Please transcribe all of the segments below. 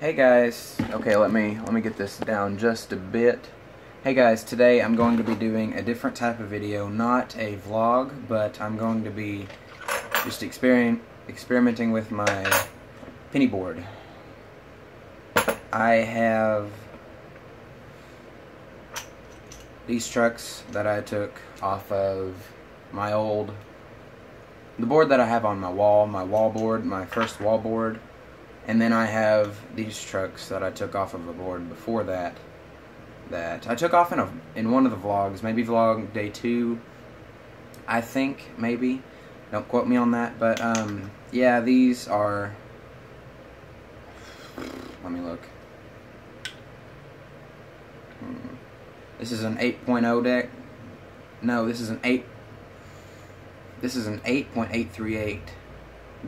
Hey guys, okay let me let me get this down just a bit. Hey guys, today I'm going to be doing a different type of video, not a vlog, but I'm going to be just experiment, experimenting with my penny board. I have these trucks that I took off of my old the board that I have on my wall, my wall board, my first wall board and then I have these trucks that I took off of a board before that. That I took off in a in one of the vlogs, maybe vlog day two. I think maybe. Don't quote me on that, but um, yeah, these are. Let me look. Hmm. This is an 8.0 deck. No, this is an 8. This is an 8.838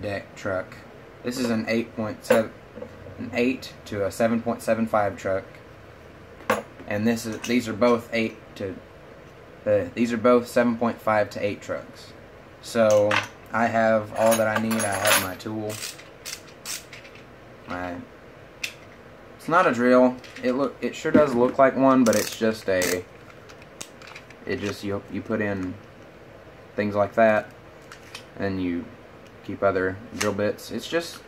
deck truck. This is an 8.7, an 8 to a 7.75 truck, and this is these are both 8 to, uh, these are both 7.5 to 8 trucks. So I have all that I need. I have my tool. My it's not a drill. It look it sure does look like one, but it's just a. It just you you put in things like that, and you keep other drill bits. It's just,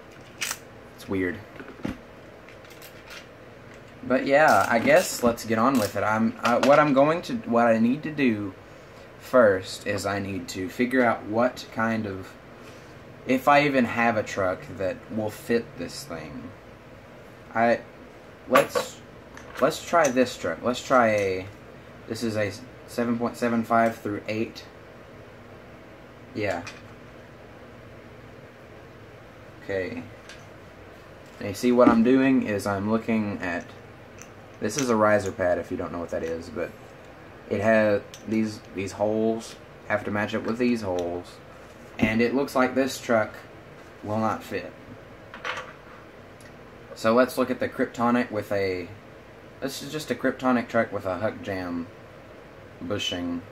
it's weird. But yeah, I guess let's get on with it. I'm what I'm going to what I need to do first is I need to figure out what kind of if I even have a truck that will fit this thing. I let's let's try this truck. Let's try a this is a 7.75 through 8. Yeah, Okay. And you see what I'm doing is I'm looking at, this is a riser pad if you don't know what that is, but it has these, these holes have to match up with these holes, and it looks like this truck will not fit. So let's look at the Kryptonic with a, this is just a Kryptonic truck with a Huck Jam bushing.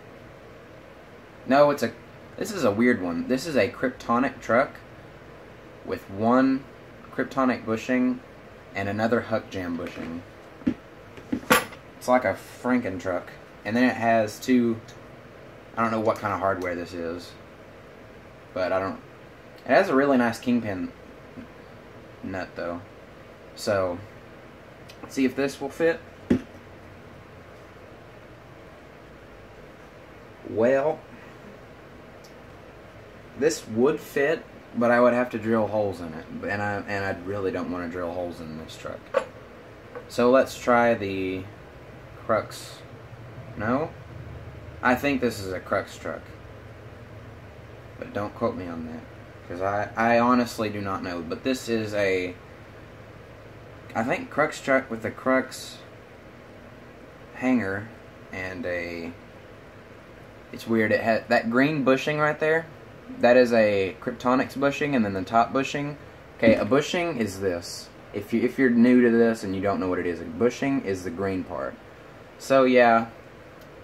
No, it's a, this is a weird one. This is a Kryptonic truck with one Kryptonic bushing and another Huck Jam bushing. It's like a Franken truck. And then it has two, I don't know what kind of hardware this is, but I don't, it has a really nice kingpin nut though. So, see if this will fit. Well, this would fit but I would have to drill holes in it, and I and I really don't want to drill holes in this truck. So let's try the Krux. No, I think this is a Krux truck, but don't quote me on that because I I honestly do not know. But this is a I think Krux truck with a Krux hanger and a. It's weird. It had that green bushing right there that is a Kryptonics bushing, and then the top bushing. Okay, a bushing is this. If you if you're new to this and you don't know what it is, a bushing is the green part. So yeah,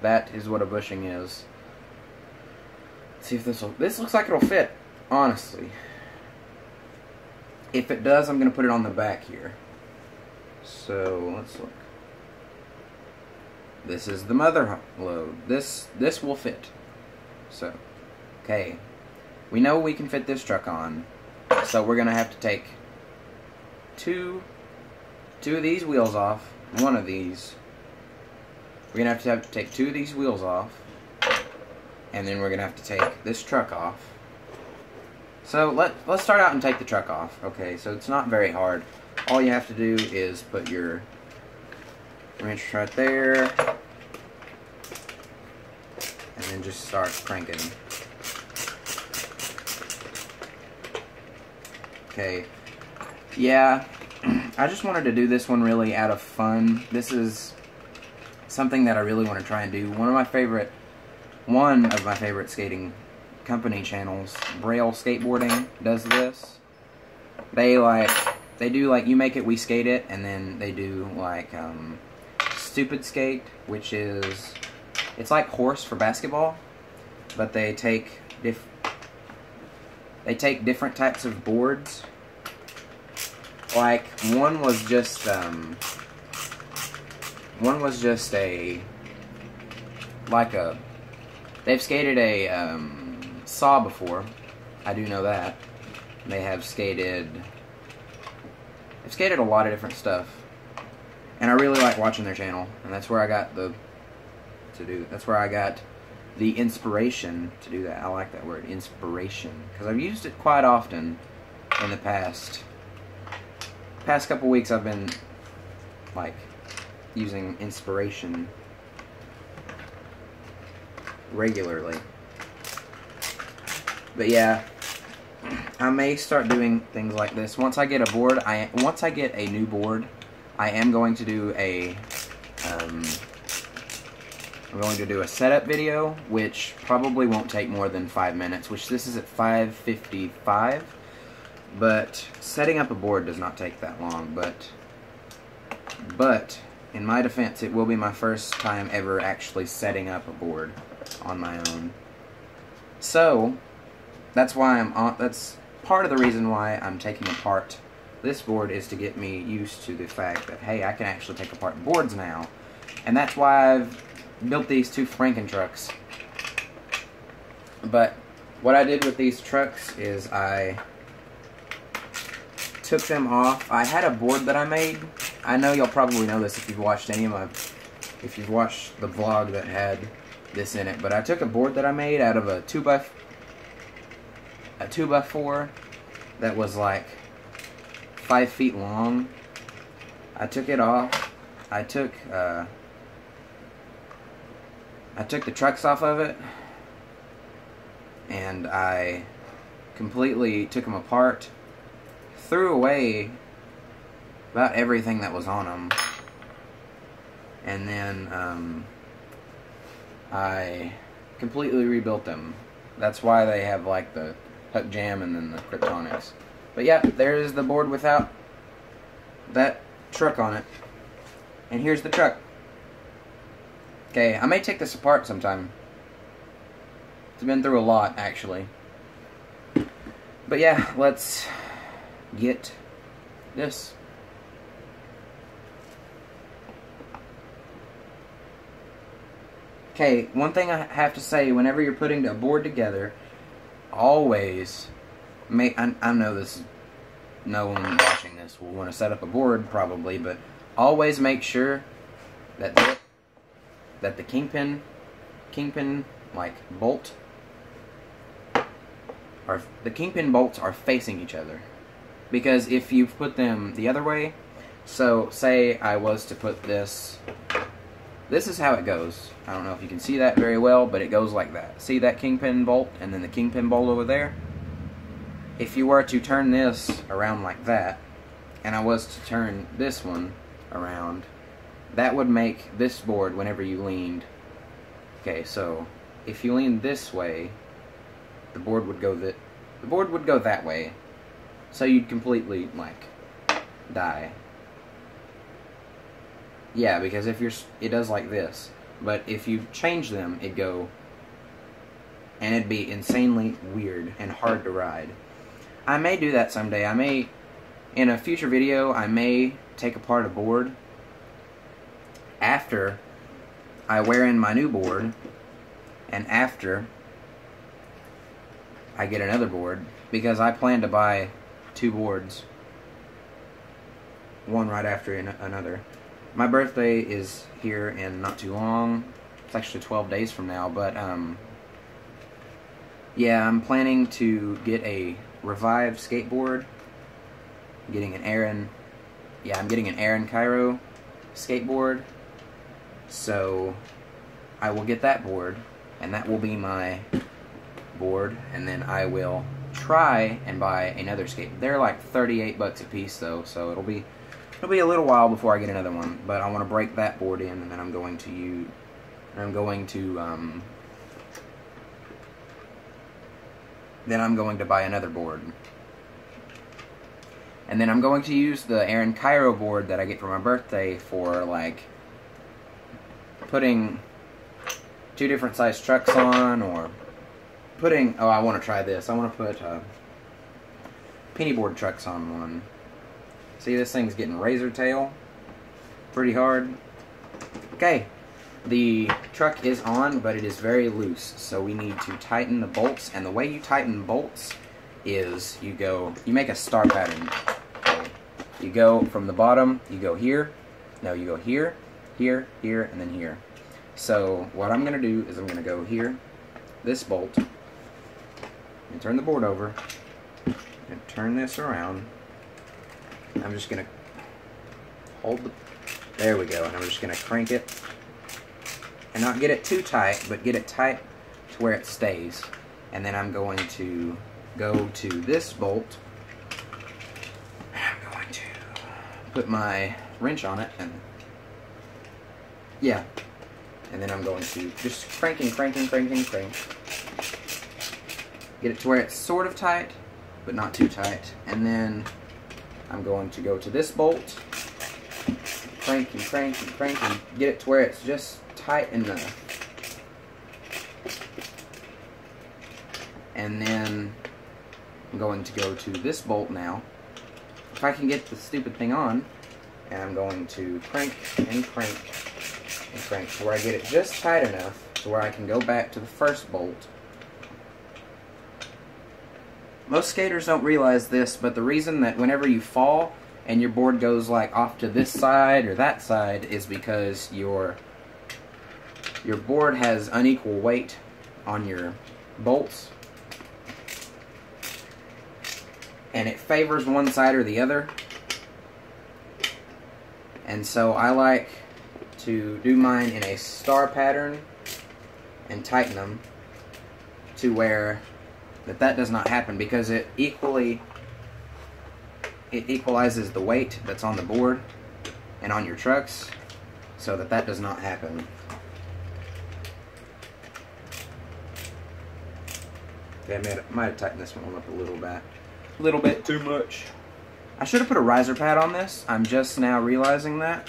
that is what a bushing is. Let's see if this will. This looks like it'll fit. Honestly, if it does, I'm gonna put it on the back here. So let's look. This is the mother load. This this will fit. So, okay, we know we can fit this truck on, so we're going to have to take two, two of these wheels off, one of these. We're going to have to have to take two of these wheels off, and then we're going to have to take this truck off. So let, let's start out and take the truck off. Okay, so it's not very hard. All you have to do is put your wrench right there, and then just start cranking. Okay. Yeah, I just wanted to do this one really out of fun. This is something that I really want to try and do. One of my favorite, one of my favorite skating company channels, Braille Skateboarding, does this. They like, they do like, you make it, we skate it, and then they do like, um, Stupid Skate, which is, it's like horse for basketball, but they take diff they take different types of boards like one was just um, one was just a like a they've skated a um, saw before. I do know that. They have skated they've skated a lot of different stuff. And I really like watching their channel, and that's where I got the to do. That's where I got the inspiration to do that. I like that word, inspiration, because I've used it quite often in the past. Past couple weeks, I've been like using inspiration regularly. But yeah, I may start doing things like this once I get a board. I once I get a new board, I am going to do a um, I'm going to do a setup video, which probably won't take more than five minutes, which this is at 5.55, but setting up a board does not take that long, but, but, in my defense, it will be my first time ever actually setting up a board on my own. So, that's why I'm on, that's part of the reason why I'm taking apart this board is to get me used to the fact that, hey, I can actually take apart boards now. And that's why I've built these two Franken trucks. But what I did with these trucks is I took them off. I had a board that I made. I know y'all probably know this if you've watched any of my, if you've watched the vlog that had this in it. But I took a board that I made out of a two by, a two by four, that was like five feet long. I took it off. I took. Uh, I took the trucks off of it and I completely took them apart, threw away about everything that was on them, and then um, I completely rebuilt them. That's why they have like the Huck Jam and then the Kryptonics. But yeah, there's the board without that truck on it. And here's the truck. Okay, I may take this apart sometime. It's been through a lot, actually. But yeah, let's get this. Okay, one thing I have to say, whenever you're putting a board together, always make, I, I know this, no one watching this will want to set up a board probably, but always make sure that that the kingpin, kingpin like bolt, are the kingpin bolts are facing each other, because if you put them the other way, so say I was to put this, this is how it goes. I don't know if you can see that very well, but it goes like that. See that kingpin bolt and then the kingpin bolt over there? If you were to turn this around like that, and I was to turn this one around that would make this board whenever you leaned. Okay so if you lean this way the board would go that the board would go that way. So you'd completely like die. Yeah because if you're it does like this but if you change them it'd go and it'd be insanely weird and hard to ride. I may do that someday. I may in a future video I may take apart a board after I wear in my new board and after I get another board because I plan to buy two boards one right after another. My birthday is here in not too long. It's actually 12 days from now but um yeah I'm planning to get a Revive skateboard getting an Aaron yeah I'm getting an Aaron Kyro skateboard so I will get that board, and that will be my board, and then I will try and buy another skate. They're like 38 bucks a piece though, so it'll be it'll be a little while before I get another one. But I want to break that board in, and then I'm going to use I'm going to um, then I'm going to buy another board. And then I'm going to use the Aaron Kyro board that I get for my birthday for like putting two different size trucks on or putting oh I want to try this I want to put uh, penny board trucks on one See, this thing's getting razor tail pretty hard. Okay, the truck is on, but it is very loose, so we need to tighten the bolts, and the way you tighten bolts is you go, you make a star pattern. You go from the bottom, you go here, no, you go here, here, here, and then here. So what I'm going to do is I'm going to go here, this bolt, and turn the board over, and turn this around. I'm just going to hold the, there we go, and I'm just going to crank it, and not get it too tight, but get it tight to where it stays. And then I'm going to go to this bolt, and I'm going to put my wrench on it, and yeah, and then I'm going to just cranking, cranking, cranking, crank. And crank. Get it to where it's sort of tight, but not too tight. And then I'm going to go to this bolt, crank and crank and crank and get it to where it's just tight enough. And then I'm going to go to this bolt now. If I can get the stupid thing on, and I'm going to crank and crank crank where I get it just tight enough to where I can go back to the first bolt. Most skaters don't realize this, but the reason that whenever you fall and your board goes like off to this side or that side is because your your board has unequal weight on your bolts and it favors one side or the other and so I like to do mine in a star pattern and tighten them to where that that does not happen because it equally it equalizes the weight that's on the board and on your trucks so that that does not happen. Okay, I might have tightened this one up a little bit. A little bit too much. I should have put a riser pad on this. I'm just now realizing that.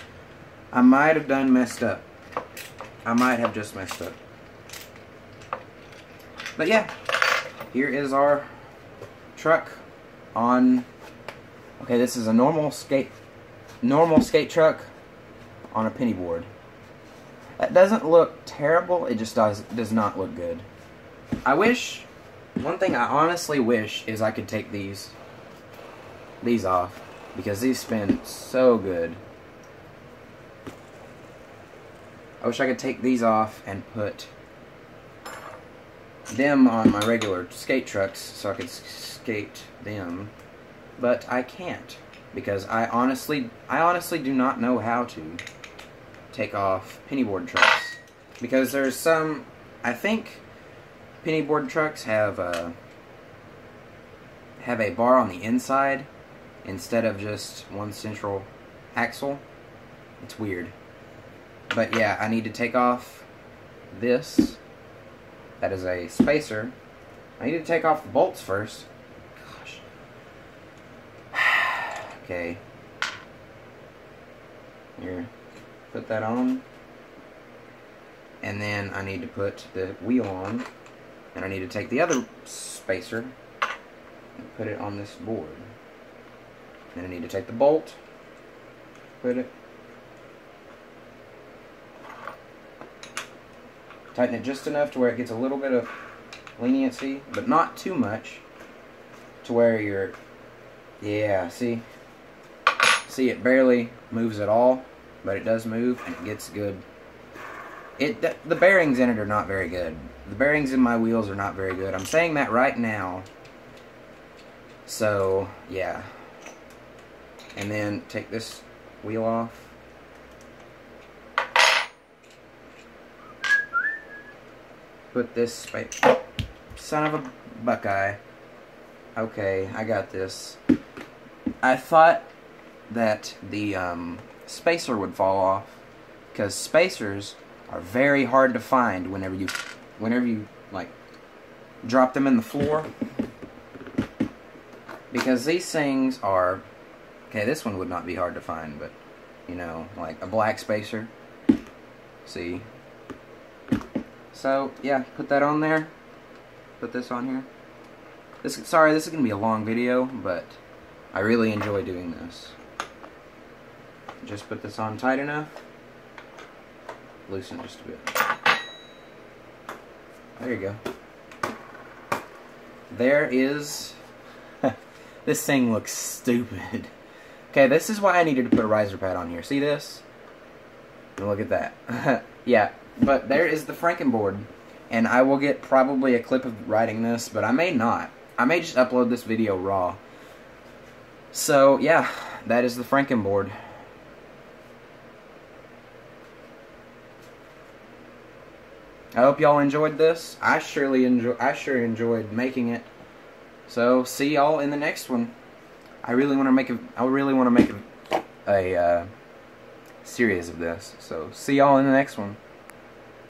I might have done messed up. I might have just messed up. But yeah, here is our truck on okay this is a normal skate normal skate truck on a penny board that doesn't look terrible it just does does not look good I wish one thing I honestly wish is I could take these these off because these spin so good I wish I could take these off and put them on my regular skate trucks so I could skate them, but I can't because I honestly, I honestly do not know how to take off pennyboard trucks because there's some, I think pennyboard trucks have a have a bar on the inside instead of just one central axle. It's weird. But yeah, I need to take off this that is a spacer. I need to take off the bolts first. Gosh. okay. Here. Put that on. And then I need to put the wheel on. And I need to take the other spacer and put it on this board. Then I need to take the bolt, put it Tighten it just enough to where it gets a little bit of leniency, but not too much to where you're, yeah, see? See, it barely moves at all, but it does move, and it gets good. It The bearings in it are not very good. The bearings in my wheels are not very good. I'm saying that right now. So, yeah. And then take this wheel off. Put this right. son of a buckeye. Okay, I got this. I thought that the um, spacer would fall off because spacers are very hard to find whenever you whenever you like drop them in the floor because these things are okay this one would not be hard to find but you know like a black spacer see so, yeah, put that on there. Put this on here. This Sorry, this is going to be a long video, but I really enjoy doing this. just put this on tight enough. Loosen just a bit. There you go. There is... this thing looks stupid. Okay, this is why I needed to put a riser pad on here. See this? Look at that. yeah, but there is the Frankenboard. And I will get probably a clip of writing this, but I may not. I may just upload this video raw. So, yeah, that is the Frankenboard. I hope y'all enjoyed this. I surely enjoy I sure enjoyed making it. So, see y'all in the next one. I really want to make a I really want to make a, a uh, series of this. So, see y'all in the next one.